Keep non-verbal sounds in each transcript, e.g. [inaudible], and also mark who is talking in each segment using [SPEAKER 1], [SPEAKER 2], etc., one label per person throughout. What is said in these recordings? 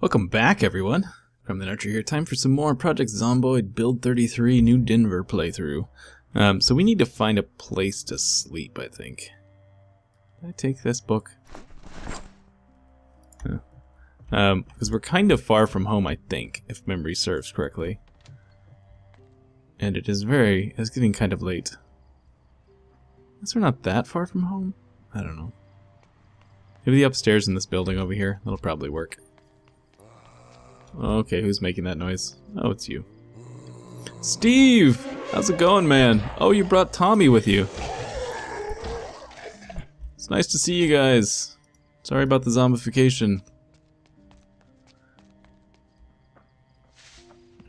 [SPEAKER 1] Welcome back, everyone. Cromulent Archer here. Time for some more Project Zomboid Build 33 New Denver playthrough. Um, so we need to find a place to sleep, I think. I take this book? Huh. Um, because we're kind of far from home, I think, if memory serves correctly. And it is very, it's getting kind of late. Guess we're not that far from home? I don't know. Maybe the upstairs in this building over here. That'll probably work. Okay, who's making that noise? Oh, it's you. Steve! How's it going, man? Oh, you brought Tommy with you. It's nice to see you guys. Sorry about the zombification.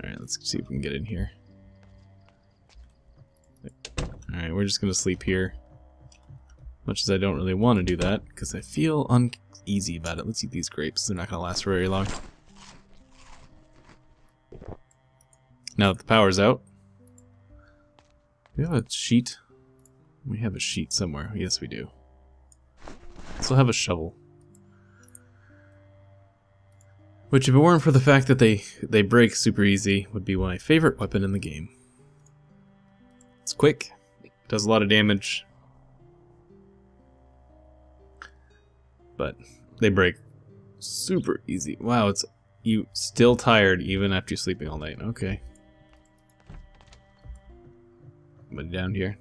[SPEAKER 1] Alright, let's see if we can get in here. Alright, we're just gonna sleep here. Much as I don't really want to do that, because I feel uneasy about it. Let's eat these grapes, they're not gonna last very long. Now that the power's out. We have a sheet. We have a sheet somewhere. Yes, we do. Also have a shovel. Which, if it weren't for the fact that they, they break super easy, would be my favorite weapon in the game. It's quick, does a lot of damage, but they break super easy. Wow, it's you still tired even after sleeping all night. Okay. Somebody down here.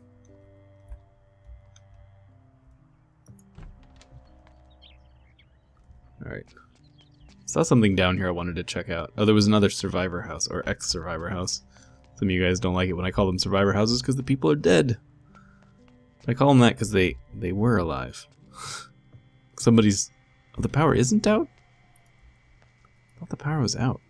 [SPEAKER 1] Alright. Saw something down here I wanted to check out. Oh, there was another survivor house, or ex-survivor house. Some of you guys don't like it when I call them survivor houses because the people are dead. I call them that because they, they were alive. [laughs] Somebody's... Oh, the power isn't out? I thought the power was out.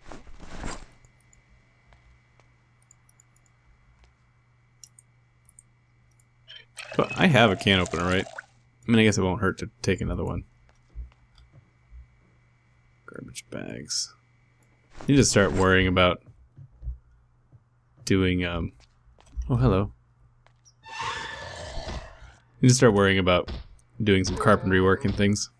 [SPEAKER 1] But I have a can opener, right? I mean, I guess it won't hurt to take another one. Garbage bags. You need to start worrying about doing, um... Oh, hello. You need to start worrying about doing some carpentry work and things.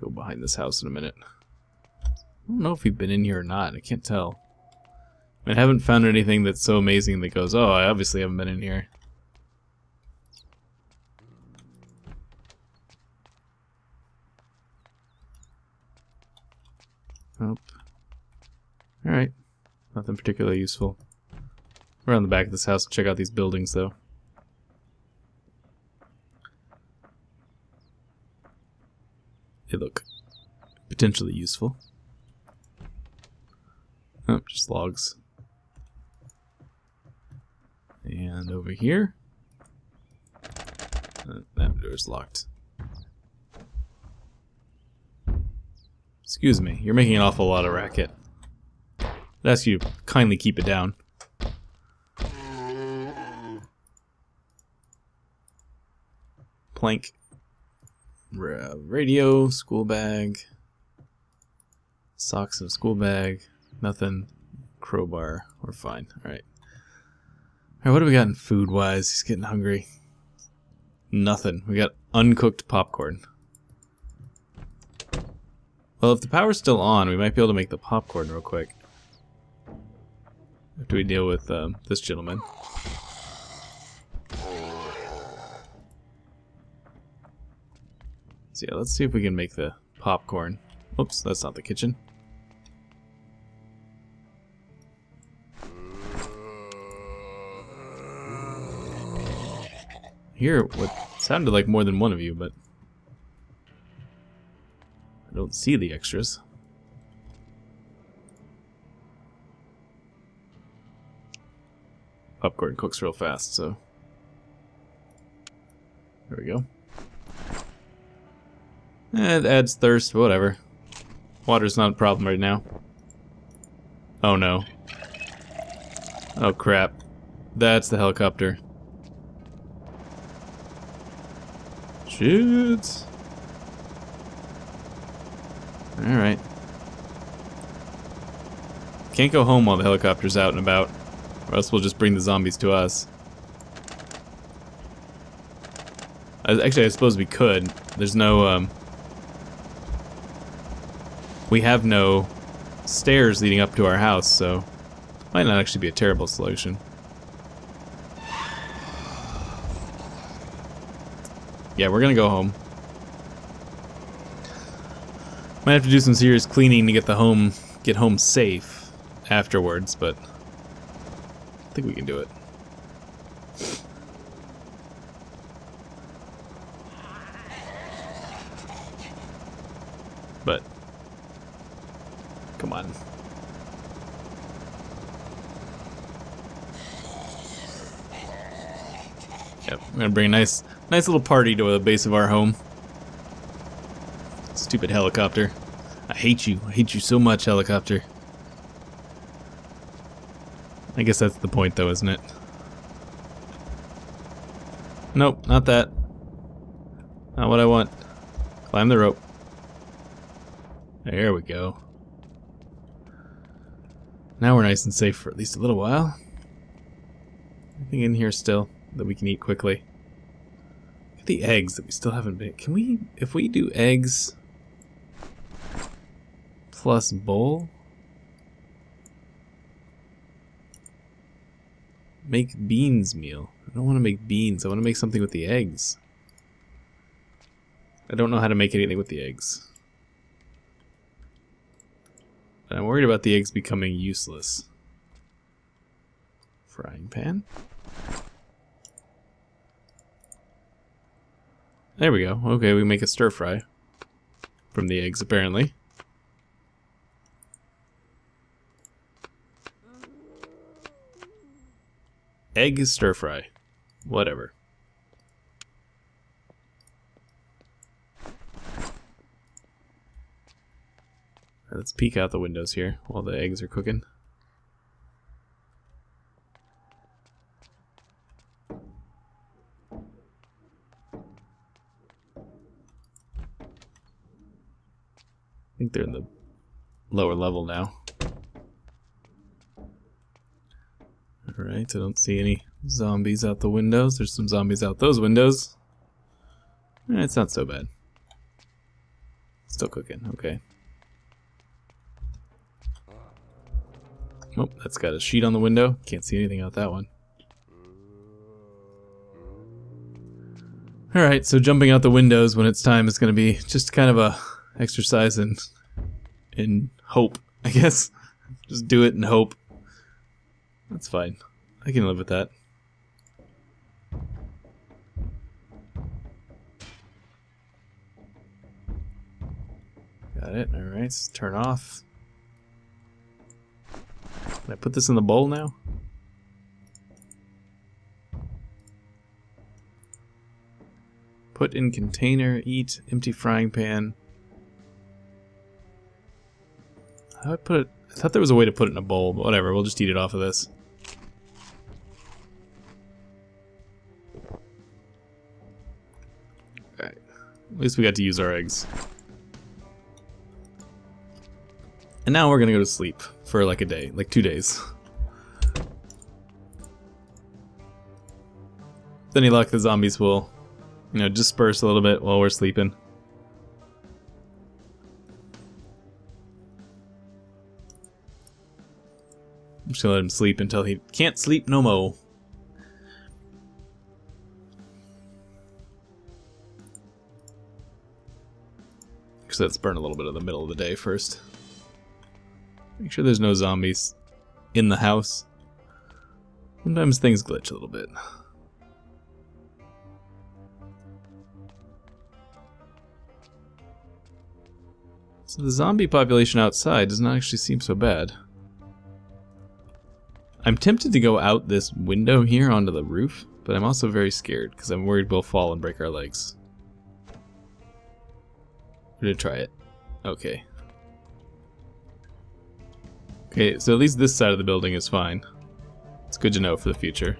[SPEAKER 1] Go behind this house in a minute. I don't know if we've been in here or not. I can't tell. I haven't found anything that's so amazing that goes, oh, I obviously haven't been in here. Nope. Alright. Nothing particularly useful. We're on the back of this house to check out these buildings, though. They look potentially useful. Oh, just logs. And over here, uh, that door's locked. Excuse me, you're making an awful lot of racket. I'd ask you to kindly keep it down. Plank. Radio, school bag. Socks and school bag. Nothing. Crowbar. We're fine. Alright. Alright, what do we got in food wise? He's getting hungry. Nothing. We got uncooked popcorn. Well, if the power's still on, we might be able to make the popcorn real quick. After we deal with um, this gentleman. So yeah, let's see if we can make the popcorn. Oops, that's not the kitchen. Here, what sounded like more than one of you, but I don't see the extras. Popcorn cooks real fast, so there we go. It adds thirst, whatever. Water's not a problem right now. Oh no. Oh crap. That's the helicopter. Shoots. Alright. Can't go home while the helicopter's out and about, or else we'll just bring the zombies to us. Actually, I suppose we could. There's no, um... We have no stairs leading up to our house, so... Might not actually be a terrible solution. Yeah, we're gonna go home. Might have to do some serious cleaning to get the home, get home safe afterwards, but I think we can do it. But come on. Yep, I'm gonna bring a nice, nice little party to the base of our home. Stupid helicopter. I hate you. I hate you so much, helicopter. I guess that's the point, though, isn't it? Nope, not that. Not what I want. Climb the rope. There we go. Now we're nice and safe for at least a little while. Anything in here still that we can eat quickly? The eggs that we still haven't made. Can we, if we do eggs plus bowl? Make beans meal. I don't want to make beans. I want to make something with the eggs. I don't know how to make anything with the eggs. I'm worried about the eggs becoming useless. Frying pan. There we go. Okay, we make a stir fry from the eggs, apparently. Egg stir fry. Whatever. Let's peek out the windows here while the eggs are cooking. Think they're in the lower level now. Alright, I don't see any zombies out the windows. There's some zombies out those windows. Eh, it's not so bad. Still cooking, okay. Oh, that's got a sheet on the window. Can't see anything out that one. Alright, so jumping out the windows when it's time is going to be just kind of a exercise in, in hope, I guess. Just do it and hope. That's fine. I can live with that. Got it. Alright, let's turn off. Can I put this in the bowl now? Put in container, eat, empty frying pan. I put it? I thought there was a way to put it in a bowl, but whatever, we'll just eat it off of this. Alright. At least we got to use our eggs. And now we're gonna go to sleep for like a day, like two days. With any luck, the zombies will, you know, disperse a little bit while we're sleeping. Gonna let him sleep until he can't sleep no mo. Because let's burn a little bit of the middle of the day first. Make sure there's no zombies in the house. Sometimes things glitch a little bit. So the zombie population outside does not actually seem so bad. I'm tempted to go out this window here onto the roof, but I'm also very scared because I'm worried we'll fall and break our legs. We're gonna try it. Okay. Okay, so at least this side of the building is fine. It's good to know for the future.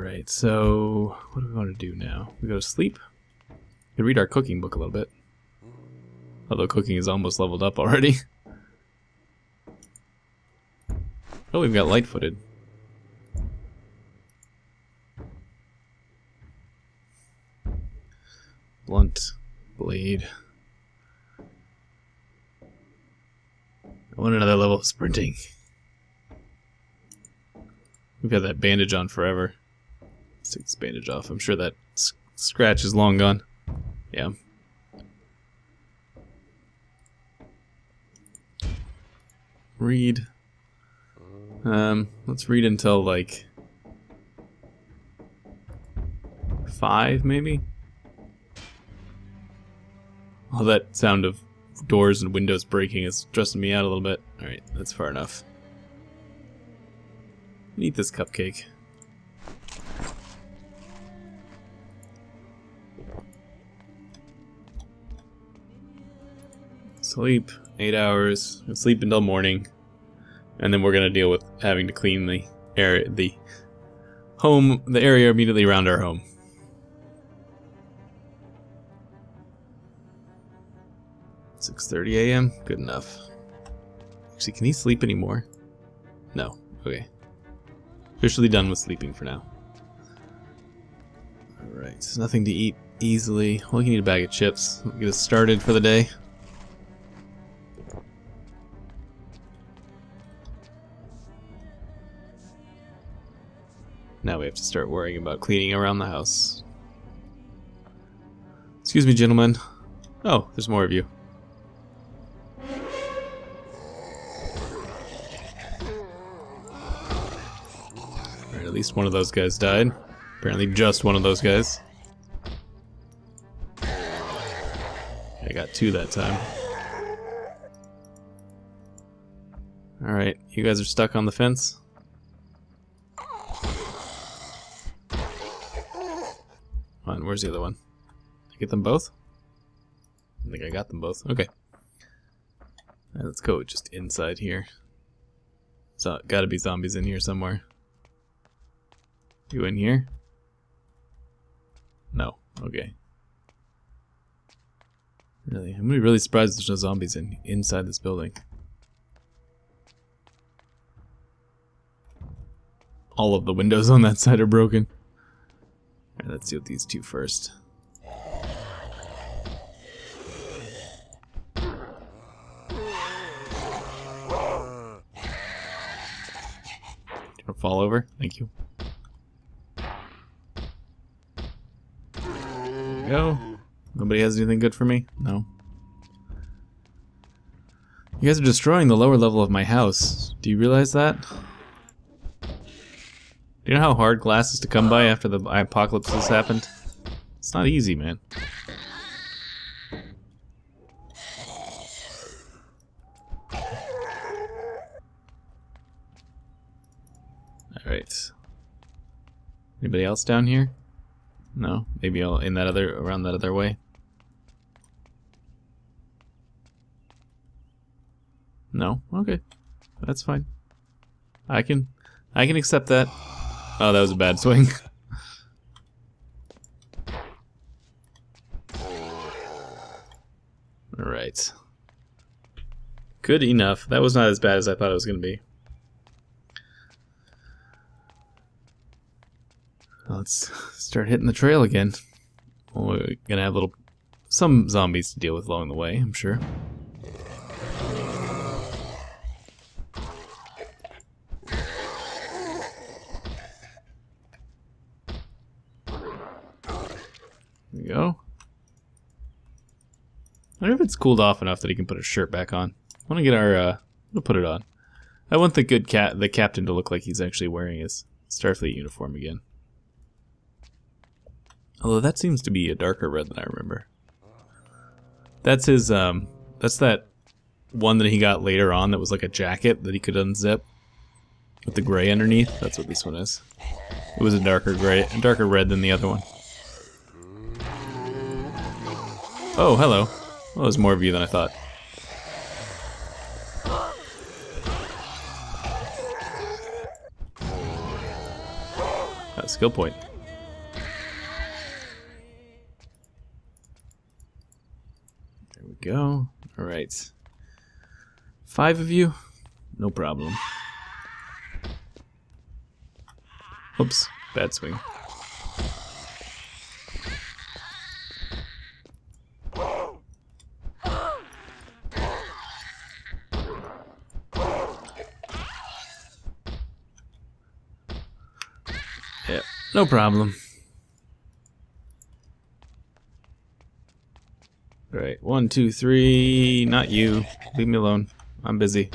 [SPEAKER 1] Alright, so what do we want to do now? We go to sleep? We can read our cooking book a little bit. Although cooking is almost leveled up already. [laughs] Oh, we've got light-footed. Blunt. Blade. I want another level of sprinting. We've had that bandage on forever. Let's take this bandage off. I'm sure that scratch is long gone. Yeah. Read. Um, let's read until like five, maybe. All that sound of doors and windows breaking is stressing me out a little bit. All right, that's far enough. Eat this cupcake. Sleep eight hours. Sleep until morning, and then we're gonna deal with having to clean the area, the home, the area immediately around our home. 6.30 a.m. Good enough. Actually, can he sleep anymore? No. Okay. Officially done with sleeping for now. Alright, so nothing to eat easily. Well, you need a bag of chips. Get us started for the day. Now we have to start worrying about cleaning around the house. Excuse me, gentlemen. Oh, there's more of you. At least one of those guys died. Apparently just one of those guys. I got two that time. Alright, you guys are stuck on the fence? On, where's the other one? Did I get them both? I think I got them both. Okay. Right, let's go just inside here. So, gotta be zombies in here somewhere. You in here? No. Okay. Really, I'm gonna be really surprised there's no zombies in inside this building. All of the windows [laughs] on that side are broken. Alright, let's deal with these two first. fall over? Thank you. go. Nobody has anything good for me? No. You guys are destroying the lower level of my house. Do you realize that? Do you know how hard glass is to come by after the apocalypse has happened? It's not easy, man. Alright. Anybody else down here? No? Maybe I'll in that other around that other way. No? Okay. That's fine. I can I can accept that. Oh, that was a bad swing. Alright. Good enough. That was not as bad as I thought it was going to be. Let's start hitting the trail again. we're gonna have little some zombies to deal with along the way, I'm sure. Go. I wonder if it's cooled off enough that he can put his shirt back on. I want to get our, uh, we'll put it on. I want the good cat, the captain to look like he's actually wearing his Starfleet uniform again. Although that seems to be a darker red than I remember. That's his, um, that's that one that he got later on that was like a jacket that he could unzip with the gray underneath. That's what this one is. It was a darker gray, a darker red than the other one. Oh, hello. Well, there's more of you than I thought. That's a skill point. There we go. All right. Five of you? No problem. Oops, bad swing. Yeah, no problem. Right, one, two, three. Not you. Leave me alone. I'm busy.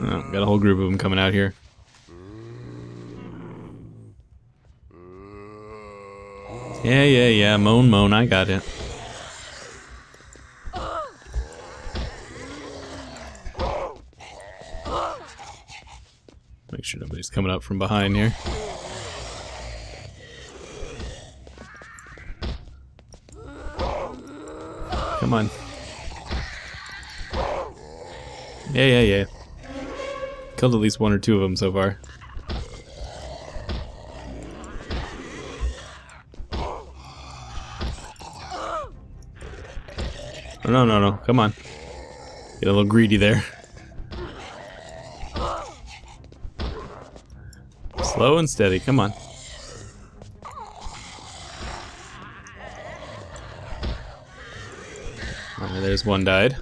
[SPEAKER 1] Oh, got a whole group of them coming out here. Yeah, yeah, yeah. Moan, moan. I got it. Coming up from behind here. Come on. Yeah, yeah, yeah. Killed at least one or two of them so far. Oh, no, no, no. Come on. Get a little greedy there. Slow and steady. Come on. Alright, there's one died.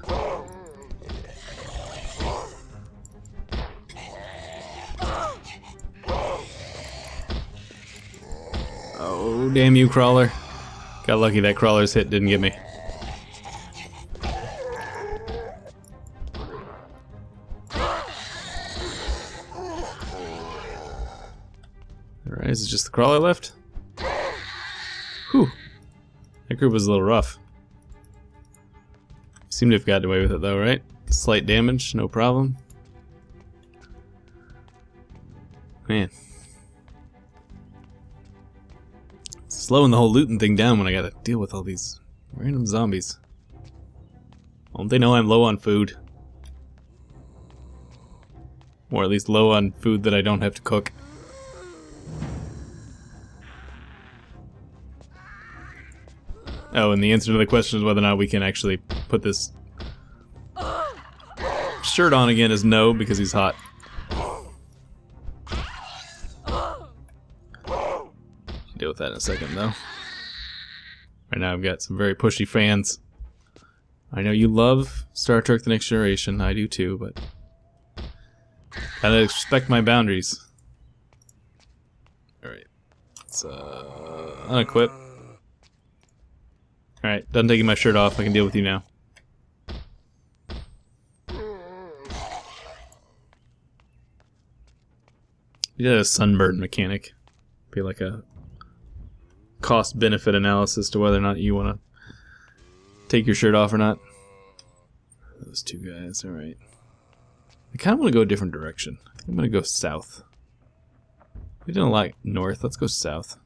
[SPEAKER 1] Oh, damn you, crawler. Got lucky that crawler's hit didn't get me. Crawler left? Whew. That group was a little rough. Seem to have gotten away with it though, right? Slight damage, no problem. Man. Slowing the whole looting thing down when I gotta deal with all these random zombies. Don't they know I'm low on food? Or at least low on food that I don't have to cook. Oh, and the answer to the question is whether or not we can actually put this shirt on again is no, because he's hot. Deal with that in a second, though. Right now I've got some very pushy fans. I know you love Star Trek The Next Generation, I do too, but... Gotta respect my boundaries. Alright. Let's, uh... Unequip. Alright, done taking my shirt off. I can deal with you now. You did a sunburn mechanic. Be like a cost benefit analysis to whether or not you want to take your shirt off or not. Those two guys, alright. I kind of want to go a different direction. I I'm going to go south. We didn't like north. Let's go south.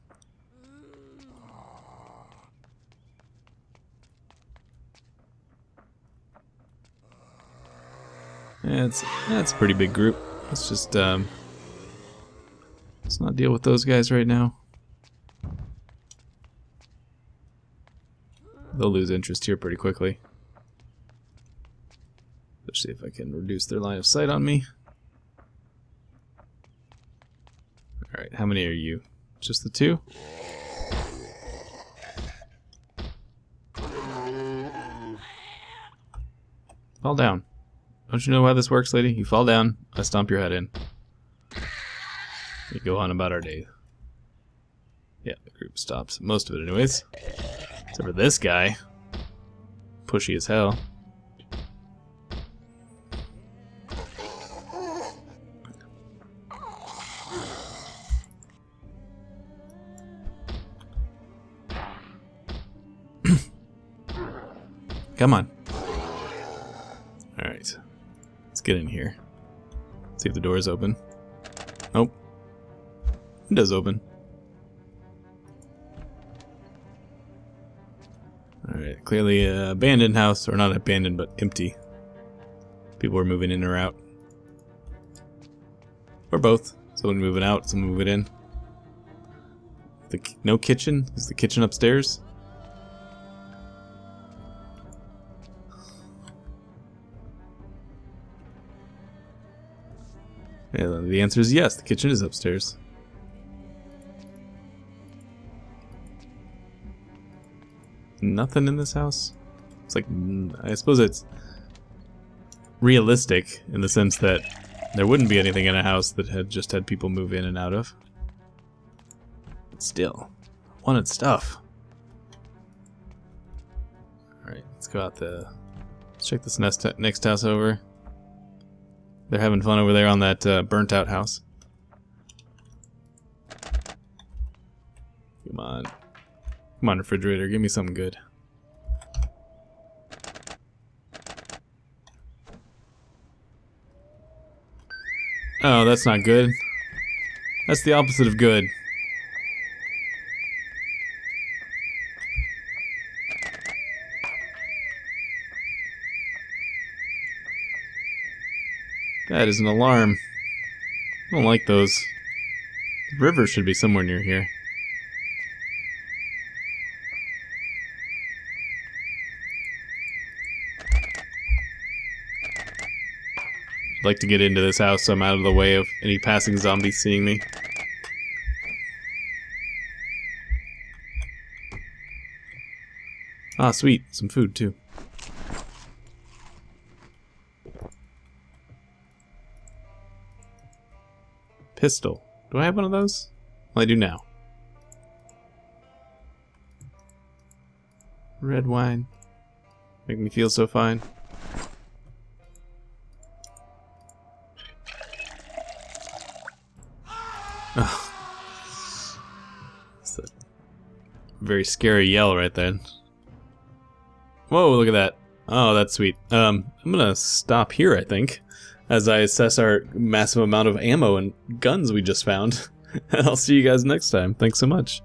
[SPEAKER 1] It's that's a pretty big group. Let's just um, let's not deal with those guys right now. They'll lose interest here pretty quickly. Let's see if I can reduce their line of sight on me. Alright, how many are you? Just the two? Fall down. Don't you know how this works, lady? You fall down, I stomp your head in. We go on about our day. Yeah, the group stops. Most of it, anyways. Except for this guy. Pushy as hell. [clears throat] Come on. Get in here. See if the door is open. Nope. It does open. Alright, clearly a abandoned house, or not abandoned, but empty. People are moving in or out. Or both. Someone moving out, someone moving in. The no kitchen? Is the kitchen upstairs? Yeah, the answer is yes. The kitchen is upstairs. Nothing in this house. It's like mm, I suppose it's realistic in the sense that there wouldn't be anything in a house that had just had people move in and out of. But still, wanted stuff. Alright, let's go out the... Let's check this next, next house over. They're having fun over there on that uh, burnt out house. Come on. Come on, refrigerator, give me something good. Oh, that's not good. That's the opposite of good. That is an alarm. I don't like those. The river should be somewhere near here. I'd like to get into this house so I'm out of the way of any passing zombies seeing me. Ah, sweet. Some food, too. Pistol. Do I have one of those? Well, I do now. Red wine. Make me feel so fine. Oh. [laughs] That's a very scary yell right there. Whoa, look at that. Oh, that's sweet. Um, I'm gonna stop here, I think, as I assess our massive amount of ammo and guns we just found. [laughs] I'll see you guys next time. Thanks so much.